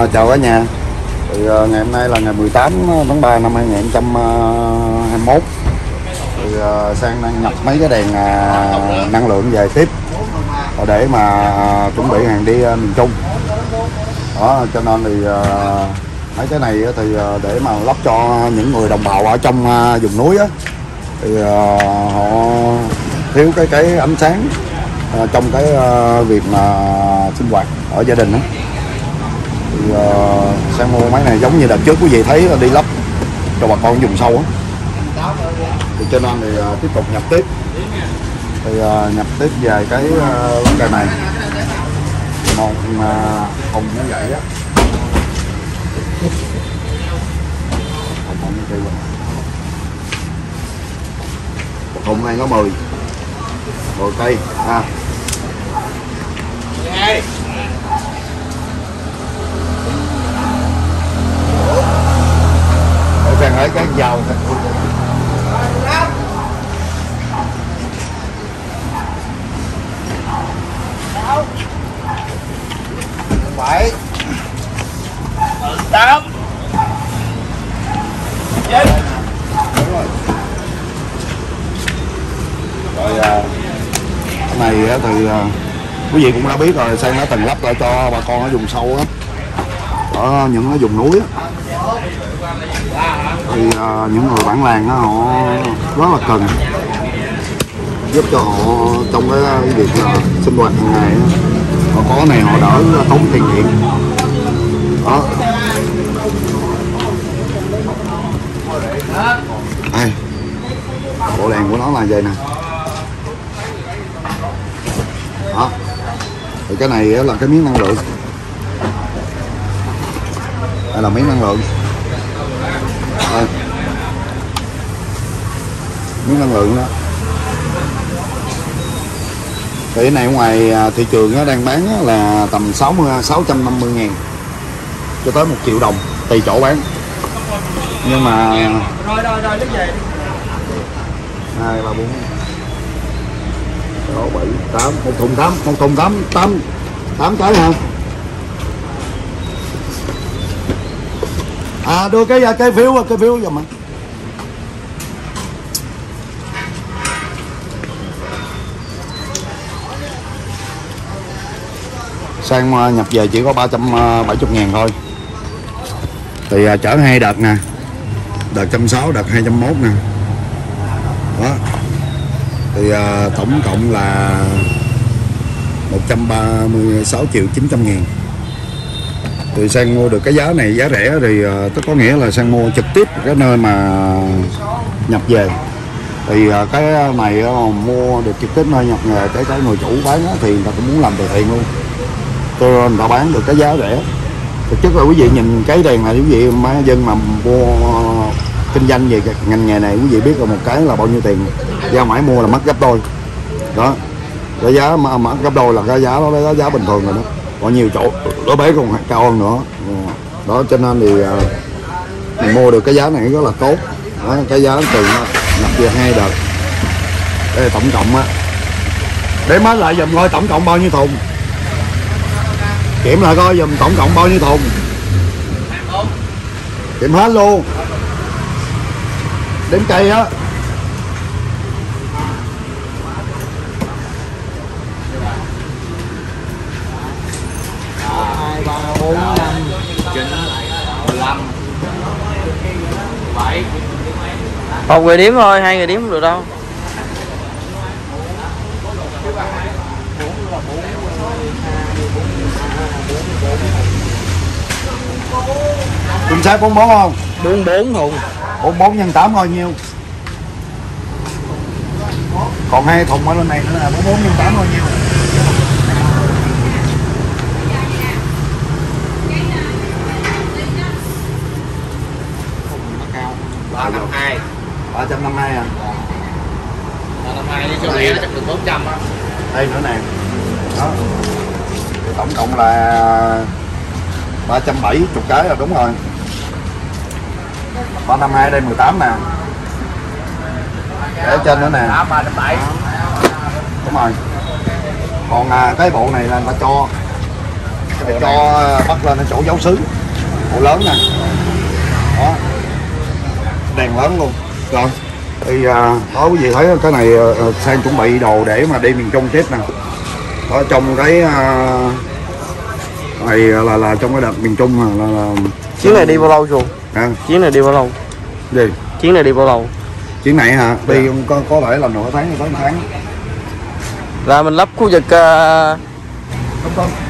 À, chào cả nhà. Thì ờ, ngày hôm nay là ngày 18 ờ, tháng 3 năm 2021 thì ờ, sang đang nhập mấy cái đèn à, năng lượng về tiếp để mà à, chuẩn bị hàng đi miền Trung. Đó cho nên thì mấy cái này thì để mà lắp cho những người đồng bào ở trong à, vùng núi á. Thì họ thiếu cái cái ánh sáng trong cái việc mà sinh hoạt ở gia đình đó thì uh, sang mua máy này giống như đợt trước quý vị thấy là đi lắp cho bà con dùng sâu á. Thì cho nên thì uh, tiếp tục nhập tiếp. Thì uh, nhập tiếp về cái uh, vấn đề này. Một mà uh, thùng nó vậy á. Thùng không như vậy một này có 10 10 cây ha. à. Cái dao bảy. Tám. Chín. Rồi à, này thì à, quý vị cũng đã biết rồi sang đã từng lắp lại cho bà con ở vùng sâu á. Ở những cái vùng núi á thì uh, những người bản làng đó họ rất là cần giúp cho họ trong cái, cái việc uh, sinh hoạt hàng ngày á. họ có này họ đỡ tốn tiền điện. Đó. Đây. Bộ đèn của nó là vậy nè. Đó. Thì cái này là cái miếng năng lượng. Đây là miếng năng lượng. Miếng năng lượng đó. Thì cái này ngoài à, thị trường nó đang bán là tầm 60 650 ngàn cho tới 1 triệu đồng tùy chỗ bán. Nhưng mà rồi rồi rồi đứng về hai ba bốn. Sáu bảy tám một thùng tám một thùng tám tám tám cái hả? À đưa cái cái phiếu cái phiếu giùm mà sang ờ, nhập về chỉ có 370 ờ, ngàn thôi. Thì ờ, chở hai đợt nè. Đợt trăm sáu đợt hai trăm mốt nè. Đó. Thì à, tổng cộng là 136 triệu 900 ngàn. Thì sang mua được cái giá này giá rẻ thì à, tức có nghĩa là sang mua trực tiếp cái nơi mà nhập về. Thì à, cái này mua được trực tiếp nơi nhập nghề cái cái người chủ bán thì người ta cũng muốn làm từ thiện luôn cho nên người ta bán được cái giá rẻ. Thực chất là quý vị nhìn cái đèn này quý vị má dân mà mua kinh doanh về ngành nghề này quý vị biết là một cái là bao nhiêu tiền. Ra mãi mua là mất gấp đôi. Đó. Cái giá mà mất gấp đôi là cái giá đó cái giá bình thường rồi đó. Có nhiều chỗ nó bé còn cao hơn nữa. Ừ. Đó cho nên thì mình mua được cái giá này rất là tốt. Đó, cái giá từ nhập về hai đợt. Đây tổng cộng á. Để má lại dùm coi tổng cộng bao nhiêu thùng? Kiểm lại coi dùm tổng cộng bao nhiêu thùng. Kiểm hết luôn. Đếm cây á. Hai ba bốn năm chín mười lăm bảy một người điểm thôi, hai người điểm không được đâu. Chính xác 44 không? Bốn bốn thùng 44 nhân 8 bao nhiêu? Còn hai thùng ở bên này nữa là 44 nhân 8 bao nhiêu? Ba năm hai. 352 à? Ba năm hai đi cho lẹ chắc được bốn trăm. Á đây nữa nè. Đó. Tổng cộng là 370 cái là đúng rồi 352 đây 18 nè. Để trên nữa nè. Đúng rồi. Còn à, cái bộ này là người ta cho để cho bắt lên ở chỗ dấu xứ. Bộ lớn nè. Đó. Đèn lớn luôn. Rồi. Thì à, đó quý vị thấy cái này à, sang chuẩn bị đồ để mà đi miền Trung tiếp nè. Ở trong cái à, này là là trong cái đợt miền Trung là, là, là chuyến này đi bao lâu chuồng à, chuyến này đi bao lâu? Gì chuyến này đi bao lâu? Chuyến này hả? Đi có có thể làm nửa tháng tới một tháng. Là mình lắp khu vực uh,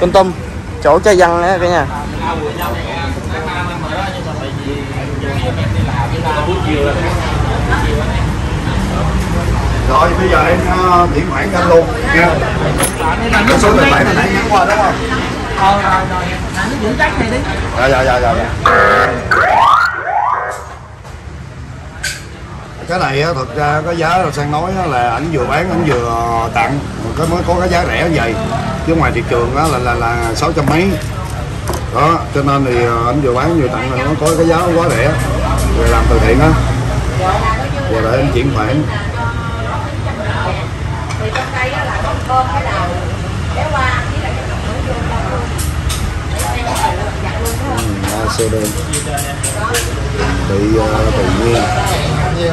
con tâm. chỗ trái văn á cả nhà. Rồi bây giờ em uh, chuyển khoản cho anh luôn nha. Cái số khoản hồi nãy nhắn qua đúng không ờ rồi rồi. Là giữ cách này đi. Dạ dạ dạ dạ dạ cái này á, thật ra cái giá là sang nói á, là ảnh vừa bán ảnh vừa tặng. Cái mới có cái giá rẻ như vậy. Chứ ngoài thị trường á, là là là sáu trăm mấy. Đó cho nên thì ờ, ảnh vừa bán vừa tặng là nó có cái giá quá rẻ. Rồi làm từ thiện á. Về để em chuyển khoản. Thì trong đây là cái đầu kéo qua với lại cái cặp vô luôn để em có thể giặt luôn đúng không ừ, bị ờ, uh, tự nhiên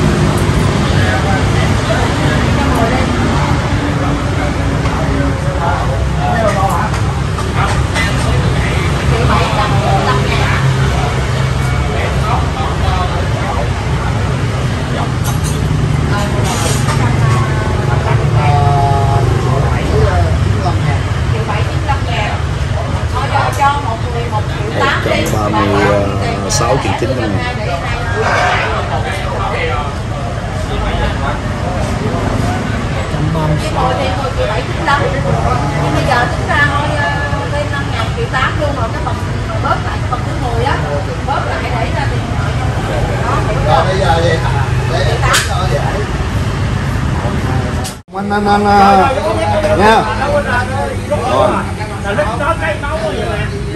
136 triệu 900 ngàn. Thì triệu bảy chín lắm nhưng bây giờ tính ra thôi ờ, lên năm ngàn triệu tám luôn rồi cái phần bớt lại cái phần thứ 10 á. Bớt lại để ra tiền lợi cho đó. Bây giờ vậy tám. anh anh anh nha.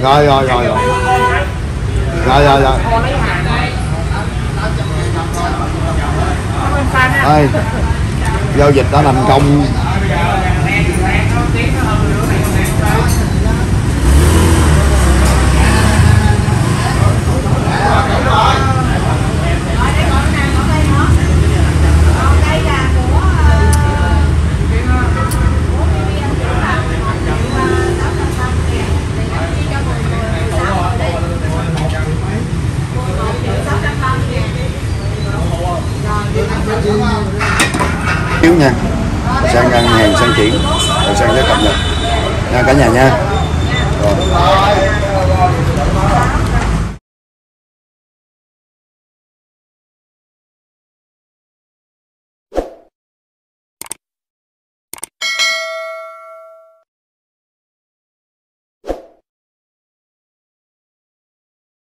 Rồi rồi rồi rồi rồi rồi rồi đây giao dịch đã thành công đây là của của BBN là một triệu sáu trăm năm ngàn thì anh chia cho mười người sáu người đi một triệu sáu trăm năm ngàn nha. Rồi sang ngân hàng sang chuyển, rồi sang cái cập nhật. Nha, cả nhà nha. Rồi.